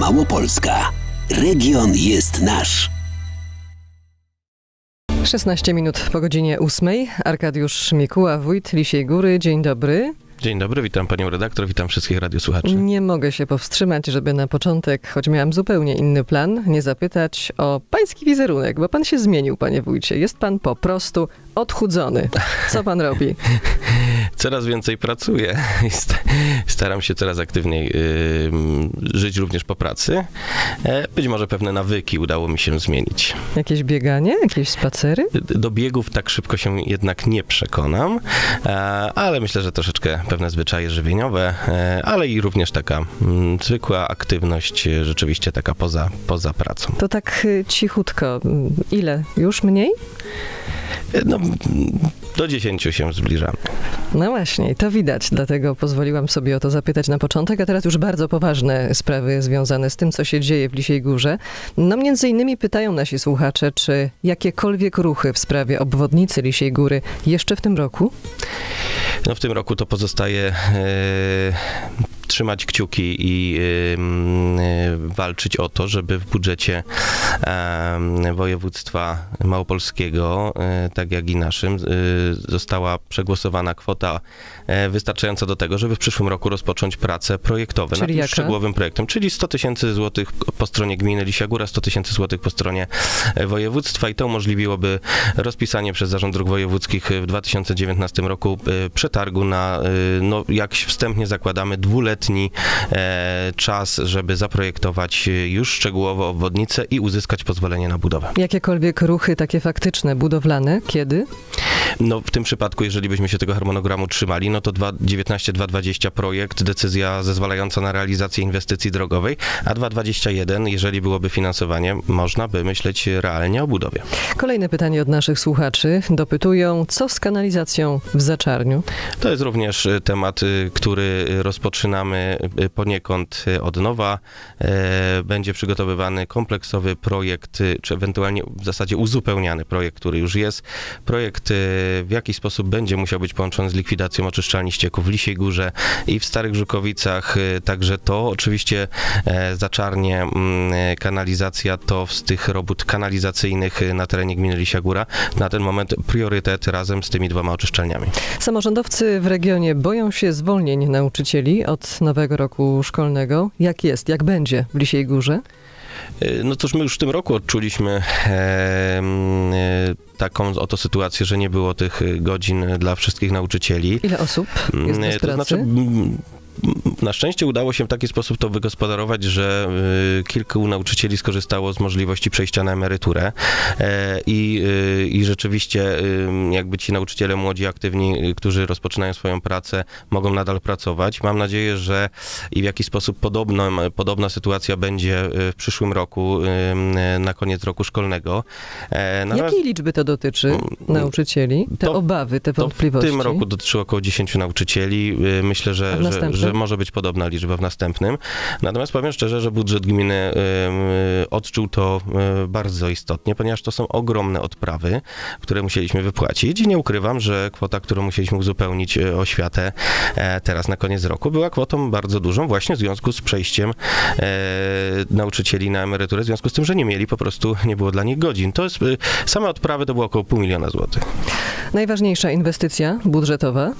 Małopolska. Region jest nasz. 16 minut po godzinie 8. Arkadiusz Mikuła, wójt Lisiej Góry. Dzień dobry. Dzień dobry, witam panią redaktor, witam wszystkich radiosłuchaczy. Nie mogę się powstrzymać, żeby na początek, choć miałam zupełnie inny plan, nie zapytać o pański wizerunek, bo pan się zmienił, panie wójcie. Jest pan po prostu odchudzony. Co pan robi? Coraz więcej pracuję i staram się coraz aktywniej żyć również po pracy. E, być może pewne nawyki udało mi się zmienić. Jakieś bieganie, jakieś spacery? Do biegów tak szybko się jednak nie przekonam, e, ale myślę, że troszeczkę pewne zwyczaje żywieniowe, e, ale i również taka mm, zwykła aktywność, rzeczywiście taka poza, poza pracą. To tak y, cichutko. Ile? Już mniej? No, do 10 się zbliżamy. No właśnie, to widać, dlatego pozwoliłam sobie o to zapytać na początek, a teraz już bardzo poważne sprawy związane z tym, co się dzieje w Lisiej Górze. No między innymi pytają nasi słuchacze, czy jakiekolwiek ruchy w sprawie obwodnicy Lisiej Góry jeszcze w tym roku? No w tym roku to pozostaje e, trzymać kciuki i y, walczyć o to, żeby w budżecie województwa małopolskiego, y, tak jak i naszym, y, została przegłosowana kwota e, wystarczająca do tego, żeby w przyszłym roku rozpocząć prace projektowe czyli nad szczegółowym projektem, czyli 100 tysięcy złotych po stronie gminy Lisia Góra, 100 tysięcy złotych po stronie e, województwa i to umożliwiłoby rozpisanie przez Zarząd Dróg Wojewódzkich w 2019 roku e, przetargu na, no jak wstępnie zakładamy, dwuletni dwuletni e, czas, żeby zaprojektować już szczegółowo obwodnicę i uzyskać pozwolenie na budowę. Jakiekolwiek ruchy takie faktyczne, budowlane, kiedy? No w tym przypadku, jeżeli byśmy się tego harmonogramu trzymali, no to 19-220 projekt, decyzja zezwalająca na realizację inwestycji drogowej, a 221, jeżeli byłoby finansowanie, można by myśleć realnie o budowie. Kolejne pytanie od naszych słuchaczy. Dopytują, co z kanalizacją w Zaczarniu? To jest również y, temat, y, który rozpoczynamy y, poniekąd od nowa. E, będzie przygotowywany kompleksowy projekt, czy ewentualnie w zasadzie uzupełniany projekt, który już jest. Projekt w jaki sposób będzie musiał być połączony z likwidacją oczyszczalni ścieków w Lisiej Górze i w Starych Żukowicach. Y, także to oczywiście e, zaczarnie mm, kanalizacja to z tych robót kanalizacyjnych y, na terenie gminy Lisia Góra na ten moment priorytet razem z tymi dwoma oczyszczalniami. Samorządowcy w regionie boją się zwolnień nauczycieli od nowego roku szkolnego. Jak jest, jak będzie w Lisiej Górze? Y, no cóż, my już w tym roku odczuliśmy e, taką oto sytuację, że nie było tych godzin dla wszystkich nauczycieli. Ile osób jest bez pracy? To znaczy, na szczęście udało się w taki sposób to wygospodarować, że y, kilku nauczycieli skorzystało z możliwości przejścia na emeryturę e, i, y, i rzeczywiście y, jakby ci nauczyciele młodzi, aktywni, którzy rozpoczynają swoją pracę, mogą nadal pracować. Mam nadzieję, że i w jakiś sposób podobno, podobna sytuacja będzie w przyszłym roku, na koniec roku szkolnego. E, natomiast, Jakiej liczby to dotyczy mm, nauczycieli? Te to, obawy, te wątpliwości? w tym roku dotyczy około 10 nauczycieli. Myślę, że, że, że może być podobna liczba w następnym. Natomiast powiem szczerze, że budżet gminy odczuł to bardzo istotnie, ponieważ to są ogromne odprawy, które musieliśmy wypłacić i nie ukrywam, że kwota, którą musieliśmy uzupełnić e, oświatę e, teraz na koniec roku, była kwotą bardzo dużą właśnie w związku z przejściem e, nauczycieli na emeryturę, w związku z tym, że nie mieli po prostu, nie było dla nich godzin. To jest, same odprawy to było około pół miliona złotych. Najważniejsza inwestycja budżetowa?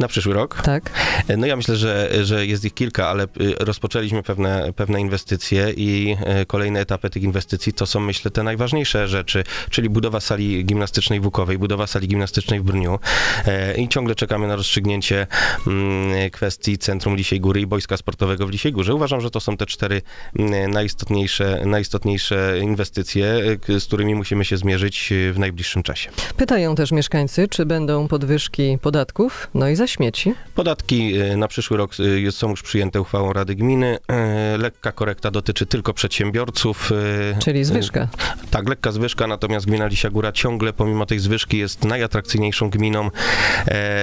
Na przyszły rok? Tak. No ja myślę, że, że jest ich kilka, ale y, rozpoczęliśmy pewne, pewne inwestycje i y, kolejne etapy tych inwestycji to są, myślę, te najważniejsze rzeczy, czyli budowa sali gimnastycznej w Łukowej, budowa sali gimnastycznej w Brniu e, i ciągle czekamy na rozstrzygnięcie mm, kwestii Centrum Lisiej Góry i Boiska Sportowego w Lisiej Górze. Uważam, że to są te cztery mm, najistotniejsze, najistotniejsze inwestycje, y, z którymi musimy się zmierzyć w najbliższym czasie. Pytają też mieszkańcy, czy będą podwyżki podatków, no i za śmieci? Podatki e, na przyszły rok e, są już przyjęte uchwałą Rady Gminy. E, lekka korekta dotyczy tylko przedsiębiorców. Czyli zwyżka. Tak, lekka zwyżka, natomiast gmina Lisia Góra ciągle pomimo tej zwyżki jest najatrakcyjniejszą gminą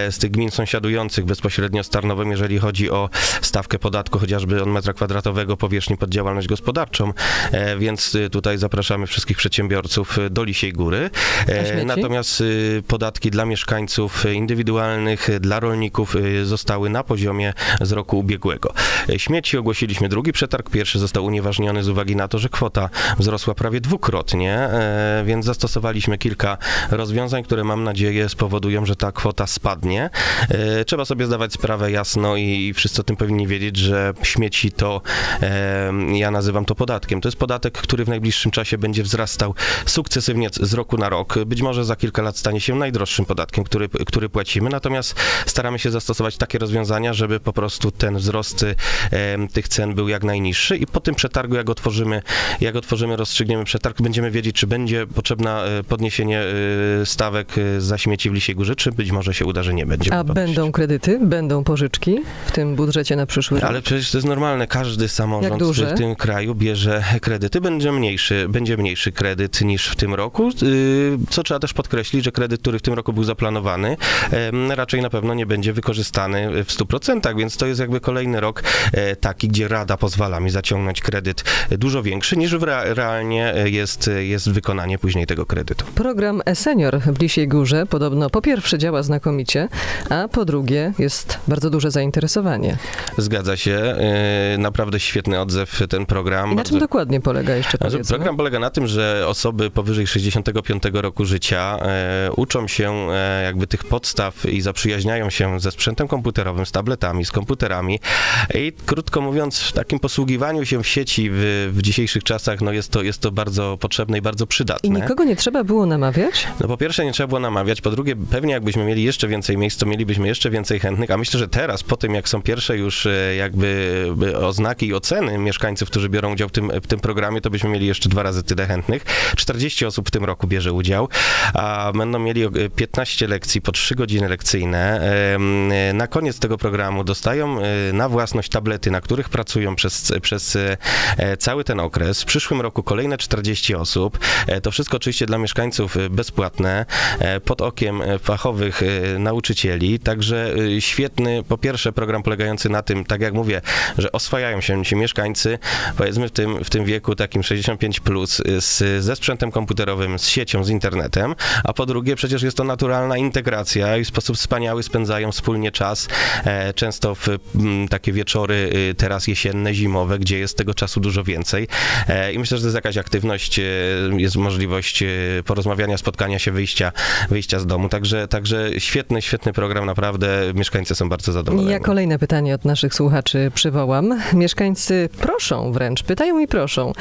z tych gmin sąsiadujących bezpośrednio z Tarnowem, jeżeli chodzi o stawkę podatku chociażby od metra kwadratowego powierzchni pod działalność gospodarczą, więc tutaj zapraszamy wszystkich przedsiębiorców do Lisiej Góry. Natomiast podatki dla mieszkańców indywidualnych, dla rolników, rolników y, zostały na poziomie z roku ubiegłego. Śmieci ogłosiliśmy drugi przetarg, pierwszy został unieważniony z uwagi na to, że kwota wzrosła prawie dwukrotnie, e, więc zastosowaliśmy kilka rozwiązań, które mam nadzieję spowodują, że ta kwota spadnie. E, Trzeba sobie zdawać sprawę jasno i wszyscy o tym powinni wiedzieć, że śmieci to, e, ja nazywam to podatkiem. To jest podatek, który w najbliższym czasie będzie wzrastał sukcesywnie z roku na rok. Być może za kilka lat stanie się najdroższym podatkiem, który, który płacimy, natomiast staramy się zastosować takie rozwiązania, żeby po prostu ten wzrost e, tych cen był jak najniższy i po tym przetargu, jak otworzymy, jak otworzymy, rozstrzygniemy przetarg, będziemy wiedzieć, czy będzie potrzebna e, podniesienie e, stawek za śmieci w Lisiej Górze, czy być może się uda, że nie będzie. A podnosić. będą kredyty, będą pożyczki w tym budżecie na przyszły rok? Ale przecież to jest normalne, każdy samorząd w, tym kraju bierze kredyty. Będzie mniejszy, będzie mniejszy kredyt niż w tym roku, co trzeba też podkreślić, że kredyt, który w tym roku był zaplanowany, raczej na pewno nie będzie wykorzystany w 100%, więc to jest jakby kolejny rok e, taki, gdzie Rada pozwala mi zaciągnąć kredyt dużo większy niż w rea- realnie jest, jest wykonanie później tego kredytu. Program e-senior w Lisiej Górze podobno po pierwsze działa znakomicie, a po drugie jest bardzo duże zainteresowanie. Zgadza się, e, naprawdę świetny odzew ten program. I na Bardzo- czym dokładnie polega jeszcze powiedzmy? program polega na tym, że osoby powyżej 65 roku życia e, uczą się jakby tych podstaw i zaprzyjaźniają się ze sprzętem komputerowym, z tabletami, z komputerami i krótko mówiąc w takim posługiwaniu się w sieci w, w dzisiejszych czasach no jest, to, jest to bardzo potrzebne i bardzo przydatne. I nikogo nie trzeba było namawiać? No po pierwsze nie trzeba było namawiać, po drugie pewnie jakbyśmy mieli jeszcze więcej miejsc, to mielibyśmy jeszcze więcej chętnych, a myślę, że teraz po tym jak są pierwsze już e, jakby e, oznaki i oceny mieszkańców, którzy biorą udział w tym, w tym programie, to byśmy mieli jeszcze dwa razy tyle chętnych. 40 osób w tym roku bierze udział, a będą mieli e, 15 lekcji po 3 godziny lekcyjne. E, Na koniec tego programu dostają e, na własność tablety, na których pracują przez, przez e, cały ten okres. W przyszłym roku kolejne 40 osób. To wszystko oczywiście dla mieszkańców bezpłatne, pod okiem fachowych nauczycieli. Także świetny, po pierwsze, program polegający na tym, tak jak mówię, że oswajają się ci mieszkańcy, powiedzmy w tym, w tym wieku takim 65 plus, z, ze sprzętem komputerowym, z siecią, z internetem, a po drugie przecież jest to naturalna integracja i sposób wspaniały spędzają wspólnie czas, e, często w m, takie wieczory y, teraz jesienne, zimowe, gdzie jest tego czasu dużo więcej e, i myślę, że to jest jakaś aktywność, e, jest możliwość porozmawiania, spotkania się, wyjścia, wyjścia z domu, także, także świetny, świetny program, naprawdę mieszkańcy są bardzo zadowoleni. Ja kolejne pytanie od naszych słuchaczy przywołam. Mieszkańcy proszą wręcz, pytają i proszą,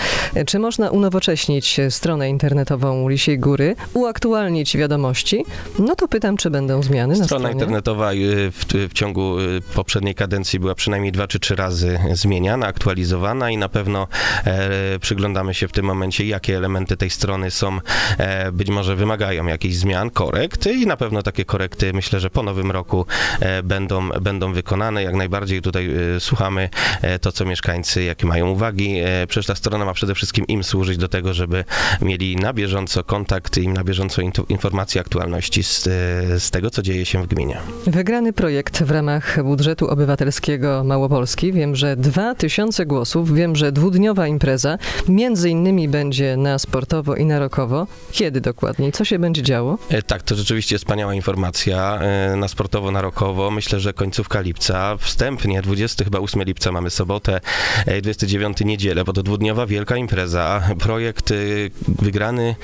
czy można unowocześnić stronę internetową Lisiej Góry, uaktualnić wiadomości? No to pytam, czy będą zmiany na Strona stronie? internetowa y, w, w ciągu y, poprzedniej kadencji była przynajmniej dwa czy trzy razy zmieniana, aktualizowana i na pewno e, przyglądamy się w tym momencie, jakie elementy tej strony są, e, być może wymagają jakichś zmian, korekt i na pewno takie korekty myślę, że po nowym roku e, będą, będą wykonane. Jak najbardziej tutaj e, słuchamy e, to, co mieszkańcy, jakie mają uwagi. E, przecież ta strona ma przede wszystkim im służyć do tego, żeby mieli na bieżąco kontakt i na bieżąco informacje, aktualności z, z tego, co dzieje się w gminie. Wygrany projekt w ramach budżetu obywatelskiego Małopolski. Wiem, że 2000 głosów, wiem, że dwudniowa impreza, między innymi będzie na sportowo i na rokowo. Kiedy dokładniej? Co się będzie działo? E, Tak, to rzeczywiście wspaniała informacja e, na sportowo, na rokowo. Myślę, że końcówka lipca, wstępnie 20 chyba 8 lipca mamy sobotę, e, 29 niedzielę, bo to dwudniowa wielka impreza. Projekt e, wygrany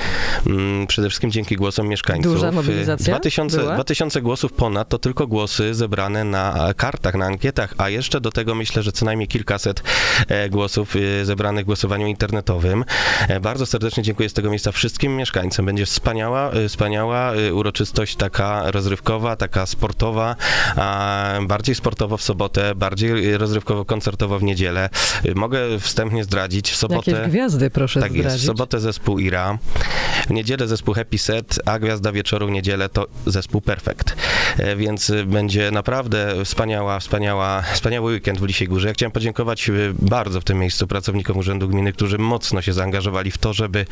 mm, przede wszystkim dzięki głosom mieszkańców. Duża E, mobilizacja 2000, była? 2000 głosów ponad to tylko głosy zebrane na kartach, na ankietach, a jeszcze do tego myślę, że co najmniej kilkaset e, głosów e, zebranych w głosowaniu internetowym. E, Bardzo serdecznie dziękuję z tego miejsca wszystkim mieszkańcom. Będzie wspaniała, wspaniała uroczystość taka rozrywkowa, taka sportowa, bardziej sportowo w sobotę, bardziej rozrywkowo-koncertowo w niedzielę. Mogę wstępnie zdradzić w sobotę... Jakieś gwiazdy, proszę Tak jest. W zdradzić. sobotę zespół Ira, w niedzielę zespół Happy Set, a gwiazda wieczoru w niedzielę to zespół Perfect. E, Będzie naprawdę wspaniała, wspaniała, wspaniały weekend w Lisiej Górze. Ja chciałem podziękować y, bardzo w tym miejscu pracownikom Urzędu Gminy, którzy mocno się zaangażowali w to, żeby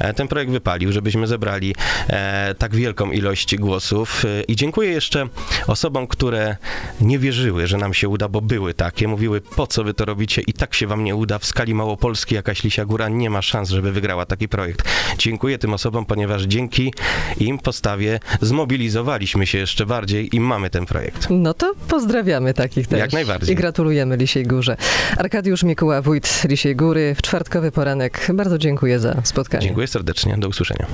e, ten projekt wypalił, żebyśmy zebrali e, tak wielką ilość głosów. I dziękuję jeszcze osobom, które nie wierzyły, że nam się uda, bo były takie. Mówiły, po co wy to robicie i tak się wam nie uda. W skali Małopolski jakaś Lisia Góra nie ma szans, żeby wygrała taki projekt. Dziękuję tym osobom, ponieważ dzięki im postawie zmobilizowaliśmy się jeszcze bardziej i mamy ten projekt. No to pozdrawiamy takich też. Jak najbardziej. I gratulujemy Lisiej Górze. Arkadiusz Mikuła, wójt Lisiej Góry, w czwartkowy poranek. Bardzo dziękuję za spotkanie. Dziękuję serdecznie, do usłyszenia.